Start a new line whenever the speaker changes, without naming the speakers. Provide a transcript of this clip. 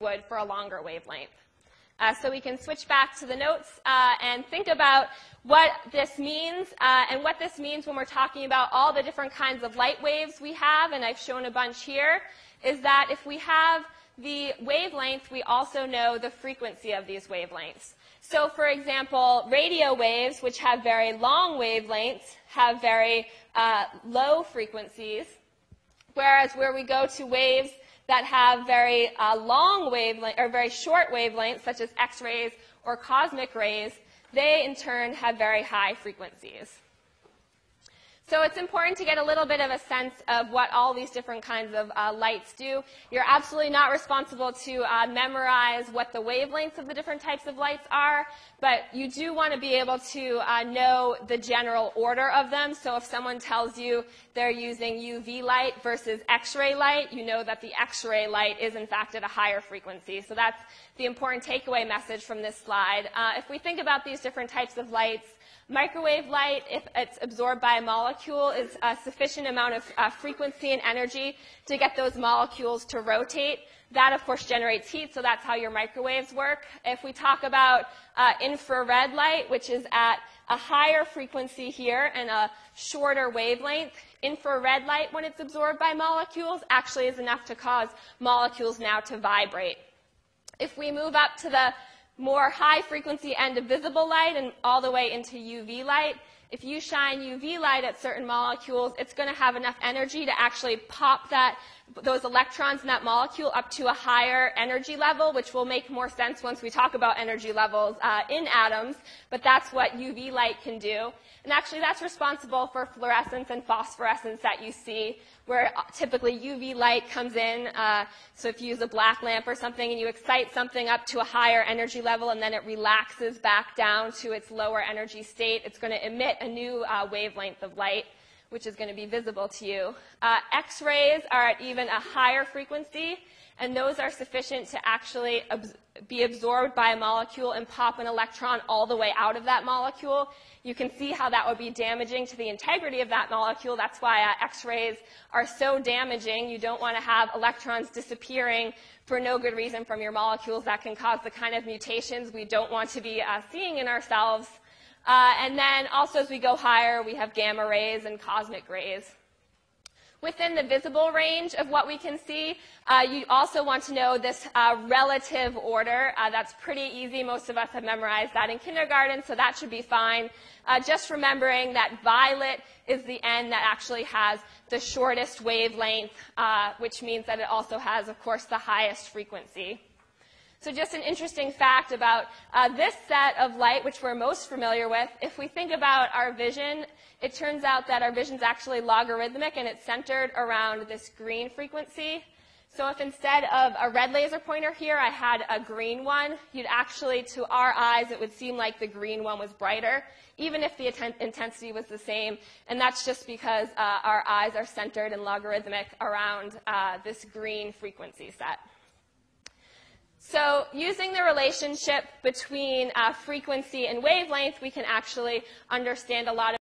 would for a longer wavelength. Uh, so we can switch back to the notes uh, and think about what this means uh, and what this means when we're talking about all the different kinds of light waves we have, and I've shown a bunch here, is that if we have the wavelength, we also know the frequency of these wavelengths. So, for example, radio waves, which have very long wavelengths, have very uh, low frequencies, whereas where we go to waves that have very uh, long wavelength or very short wavelengths, such as X-rays or cosmic rays, they in turn have very high frequencies. So it's important to get a little bit of a sense of what all these different kinds of uh, lights do. You're absolutely not responsible to uh, memorize what the wavelengths of the different types of lights are, but you do want to be able to uh, know the general order of them. So if someone tells you they're using UV light versus X-ray light, you know that the X-ray light is in fact at a higher frequency. So that's the important takeaway message from this slide. Uh, if we think about these different types of lights, Microwave light, if it's absorbed by a molecule, is a sufficient amount of uh, frequency and energy to get those molecules to rotate. That, of course, generates heat, so that's how your microwaves work. If we talk about uh, infrared light, which is at a higher frequency here and a shorter wavelength, infrared light, when it's absorbed by molecules, actually is enough to cause molecules now to vibrate. If we move up to the more high frequency end of visible light and all the way into UV light. If you shine UV light at certain molecules, it's going to have enough energy to actually pop that, those electrons in that molecule up to a higher energy level, which will make more sense once we talk about energy levels uh, in atoms. But that's what UV light can do. And actually, that's responsible for fluorescence and phosphorescence that you see where typically UV light comes in. Uh, so if you use a black lamp or something and you excite something up to a higher energy level and then it relaxes back down to its lower energy state, it's going to emit a new uh, wavelength of light, which is going to be visible to you. Uh, X-rays are at even a higher frequency, and those are sufficient to actually ab- be absorbed by a molecule and pop an electron all the way out of that molecule. You can see how that would be damaging to the integrity of that molecule. That's why uh, X-rays are so damaging. You don't want to have electrons disappearing for no good reason from your molecules. That can cause the kind of mutations we don't want to be uh, seeing in ourselves. Uh, and then also as we go higher, we have gamma rays and cosmic rays. Within the visible range of what we can see, uh, you also want to know this uh, relative order. Uh, that's pretty easy. Most of us have memorized that in kindergarten, so that should be fine. Uh, just remembering that violet is the end that actually has the shortest wavelength, uh, which means that it also has, of course, the highest frequency. So just an interesting fact about uh, this set of light, which we're most familiar with, if we think about our vision, it turns out that our vision is actually logarithmic and it's centered around this green frequency. So if instead of a red laser pointer here, I had a green one, you'd actually, to our eyes, it would seem like the green one was brighter, even if the intensity was the same. And that's just because uh, our eyes are centered and logarithmic around uh, this green frequency set. So using the relationship between uh, frequency and wavelength, we can actually understand a lot of